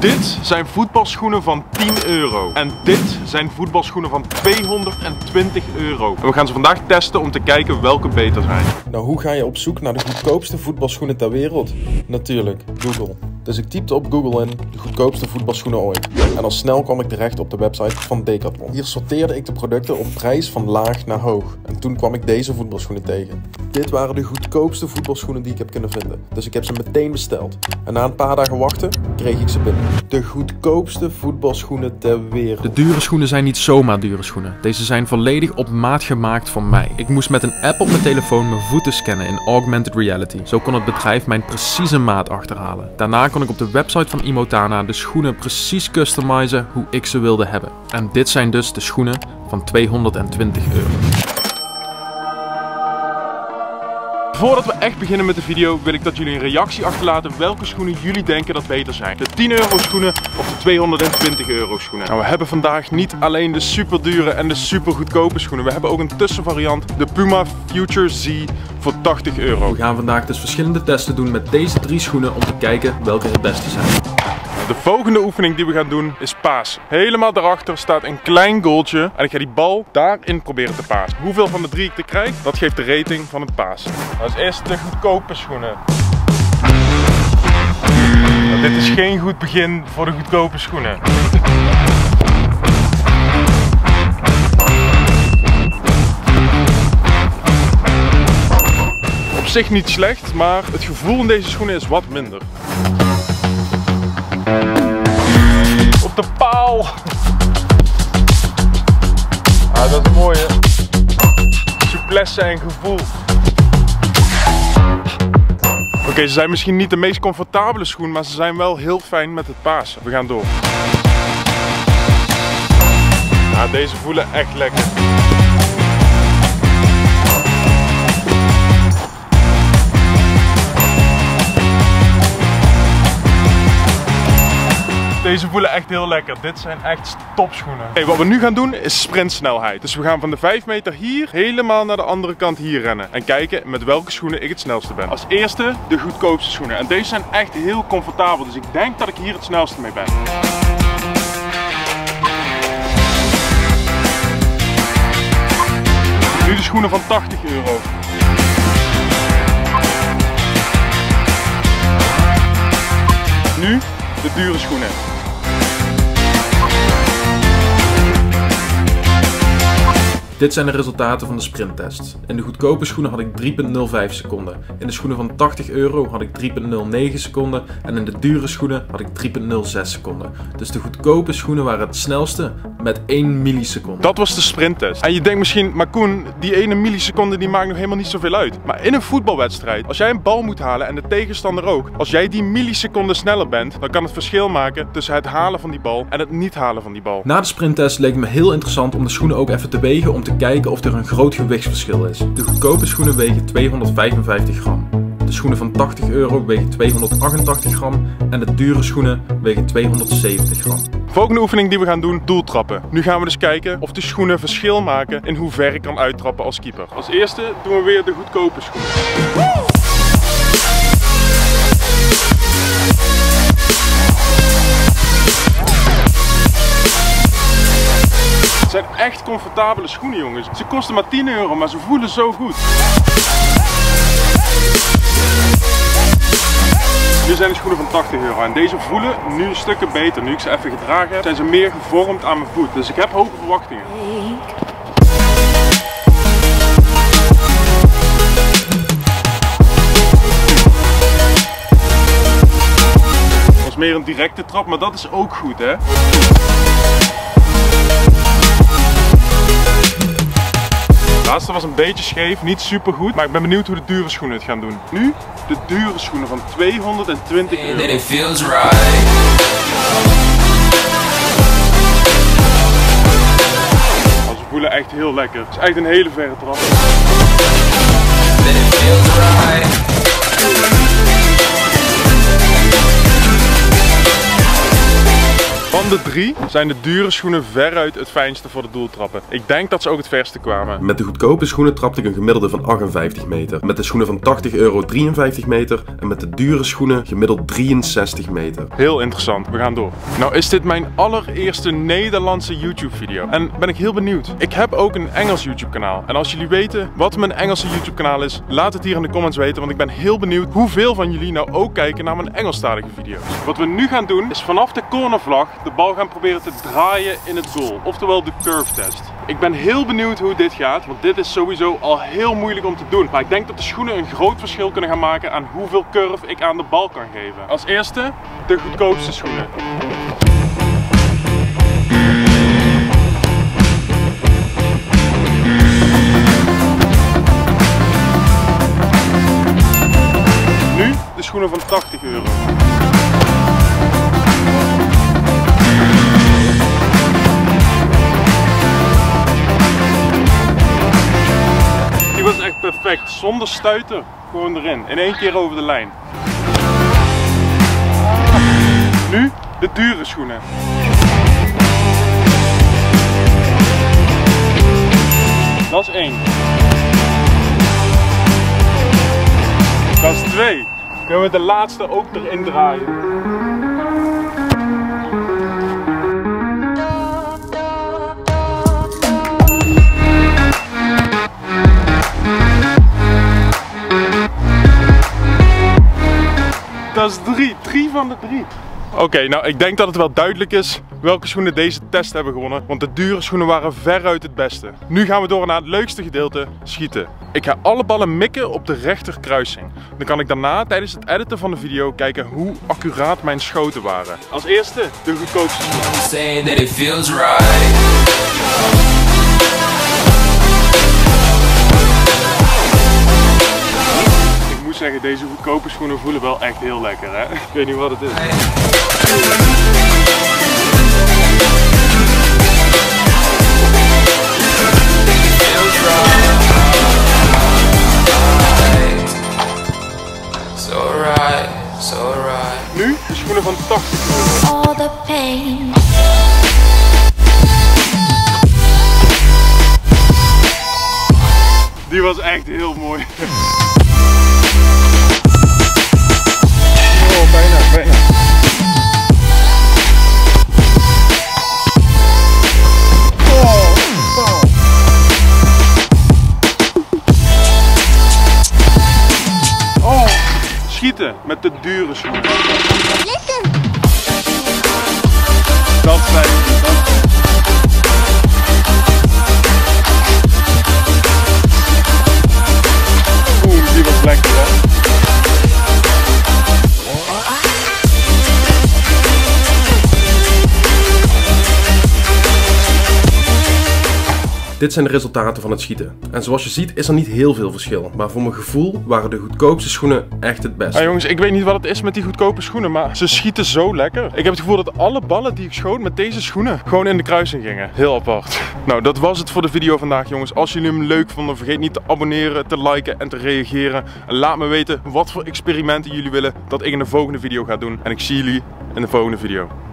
Dit zijn voetbalschoenen van 10 euro. En dit zijn voetbalschoenen van 220 euro. En we gaan ze vandaag testen om te kijken welke beter zijn. Nou, hoe ga je op zoek naar de goedkoopste voetbalschoenen ter wereld? Natuurlijk, Google. Dus ik typte op Google in de goedkoopste voetbalschoenen ooit. En al snel kwam ik terecht op de website van Decathlon. Hier sorteerde ik de producten op prijs van laag naar hoog. En toen kwam ik deze voetbalschoenen tegen. Dit waren de goedkoopste voetbalschoenen die ik heb kunnen vinden. Dus ik heb ze meteen besteld. En na een paar dagen wachten kreeg ik ze binnen. De goedkoopste voetbalschoenen ter wereld. De dure schoenen zijn niet zomaar dure schoenen. Deze zijn volledig op maat gemaakt voor mij. Ik moest met een app op mijn telefoon mijn voeten scannen in augmented reality. Zo kon het bedrijf mijn precieze maat achterhalen. Daarna kon ik op de website van Imotana de schoenen precies customizen hoe ik ze wilde hebben. En dit zijn dus de schoenen van 220 euro. Voordat we echt beginnen met de video wil ik dat jullie een reactie achterlaten welke schoenen jullie denken dat beter zijn. De 10 euro schoenen of de 220 euro schoenen. Nou, we hebben vandaag niet alleen de super dure en de super goedkope schoenen. We hebben ook een tussenvariant, de Puma Future Z voor 80 euro. We gaan vandaag dus verschillende testen doen met deze drie schoenen om te kijken welke het beste zijn. De volgende oefening die we gaan doen is paas. Helemaal daarachter staat een klein goaltje en ik ga die bal daarin proberen te pasen. Hoeveel van de drie ik er krijg, dat geeft de rating van het paas. Als eerste de goedkope schoenen. Nou, dit is geen goed begin voor de goedkope schoenen. Op zich niet slecht, maar het gevoel in deze schoenen is wat minder. Op de paal. Ah, dat is mooi hè. Souplesse en gevoel. Oké, ze zijn misschien niet de meest comfortabele schoen, maar ze zijn wel heel fijn met het pasen. We gaan door. Ja, deze voelen echt lekker. Deze voelen echt heel lekker. Dit zijn echt topschoenen. Hey, wat we nu gaan doen is sprintsnelheid. Dus we gaan van de 5 meter hier helemaal naar de andere kant hier rennen. En kijken met welke schoenen ik het snelste ben. Als eerste de goedkoopste schoenen. En deze zijn echt heel comfortabel. Dus ik denk dat ik hier het snelste mee ben. Nu de schoenen van 80 euro. Nu de dure schoenen. Dit zijn de resultaten van de sprinttest. In de goedkope schoenen had ik 3.05 seconden. In de schoenen van 80 euro had ik 3.09 seconden. En in de dure schoenen had ik 3.06 seconden. Dus de goedkope schoenen waren het snelste met 1 milliseconde. Dat was de sprinttest. En je denkt misschien, maar Koen, die ene milliseconde die maakt nog helemaal niet zoveel uit. Maar in een voetbalwedstrijd, als jij een bal moet halen en de tegenstander ook. Als jij die milliseconde sneller bent, dan kan het verschil maken tussen het halen van die bal en het niet halen van die bal. Na de sprinttest leek het me heel interessant om de schoenen ook even te wegen om te kijken of er een groot gewichtsverschil is. De goedkope schoenen wegen 255 gram. De schoenen van 80 euro wegen 288 gram en de dure schoenen wegen 270 gram. Volgende oefening die we gaan doen, doeltrappen. Nu gaan we dus kijken of de schoenen verschil maken in hoe ver ik kan uittrappen als keeper. Als eerste doen we weer de goedkope schoenen. Echt comfortabele schoenen jongens. Ze kosten maar 10 euro, maar ze voelen zo goed. Nu zijn de schoenen van 80 euro en deze voelen nu stukken beter. Nu ik ze even gedragen heb, zijn ze meer gevormd aan mijn voet. Dus ik heb hoge verwachtingen. Dat was meer een directe trap, maar dat is ook goed hè. Laatste was een beetje scheef, niet super goed, maar ik ben benieuwd hoe de dure schoenen het gaan doen. Nu de dure schoenen van 220 euro. It feels right. Oh, ze voelen echt heel lekker. Het is echt een hele verre trap. Van de drie zijn de dure schoenen veruit het fijnste voor de doeltrappen. Ik denk dat ze ook het verste kwamen. Met de goedkope schoenen trapte ik een gemiddelde van 58 meter. Met de schoenen van 80 euro 53 meter. En met de dure schoenen gemiddeld 63 meter. Heel interessant, we gaan door. Nou is dit mijn allereerste Nederlandse YouTube video. En ben ik heel benieuwd. Ik heb ook een Engels YouTube kanaal. En als jullie weten wat mijn Engelse YouTube kanaal is, laat het hier in de comments weten. Want ik ben heel benieuwd hoeveel van jullie nou ook kijken naar mijn Engelstalige video's. Wat we nu gaan doen is vanaf de cornervlag de bal gaan proberen te draaien in het goal. Oftewel de curve test. Ik ben heel benieuwd hoe dit gaat, want dit is sowieso al heel moeilijk om te doen. Maar ik denk dat de schoenen een groot verschil kunnen gaan maken aan hoeveel curve ik aan de bal kan geven. Als eerste de goedkoopste schoenen. Nu de schoenen van 80 euro. Die was echt perfect, zonder stuiten, gewoon erin. In één keer over de lijn. Nu de dure schoenen. Dat is één. Dat is twee. Kunnen we de laatste ook erin draaien? Dat is drie. Drie van de drie. Oké, nou ik denk dat het wel duidelijk is welke schoenen deze test hebben gewonnen. Want de dure schoenen waren veruit het beste. Nu gaan we door naar het leukste gedeelte, schieten. Ik ga alle ballen mikken op de rechterkruising. Dan kan ik daarna tijdens het editen van de video kijken hoe accuraat mijn schoten waren. Als eerste de goedkoopste schoenen. Zeggen, deze goedkope schoenen voelen wel echt heel lekker hè. Ik weet niet wat het is. Nu de schoenen van 80 euro. Die was echt heel mooi. Dit zijn de resultaten van het schieten. En zoals je ziet is er niet heel veel verschil. Maar voor mijn gevoel waren de goedkoopste schoenen echt het beste. Ja, jongens, ik weet niet wat het is met die goedkope schoenen, maar ze schieten zo lekker. Ik heb het gevoel dat alle ballen die ik schoot met deze schoenen gewoon in de kruising gingen. Heel apart. Nou, dat was het voor de video vandaag, jongens. Als jullie hem leuk vonden, vergeet niet te abonneren, te liken en te reageren. En laat me weten wat voor experimenten jullie willen dat ik in de volgende video ga doen. En ik zie jullie in de volgende video.